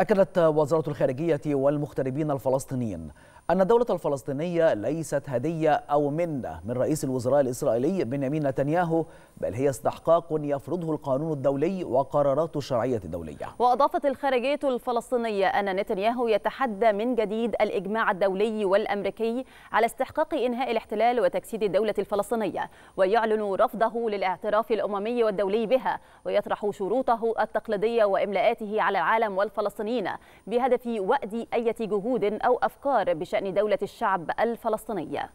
أكدت وزارة الخارجية والمغتربين الفلسطينيين أن الدولة الفلسطينية ليست هدية أو منة من رئيس الوزراء الإسرائيلي بنيامين نتنياهو بل هي استحقاق يفرضه القانون الدولي وقرارات الشرعية الدولية. وأضافت الخارجية الفلسطينية أن نتنياهو يتحدى من جديد الإجماع الدولي والأمريكي على استحقاق إنهاء الاحتلال وتجسيد الدولة الفلسطينية ويعلن رفضه للاعتراف الأممي والدولي بها ويطرح شروطه التقليدية وإملاءاته على العالم والفلسطينيين. بهدف وأد أي جهود أو أفكار بشأن دولة الشعب الفلسطينية.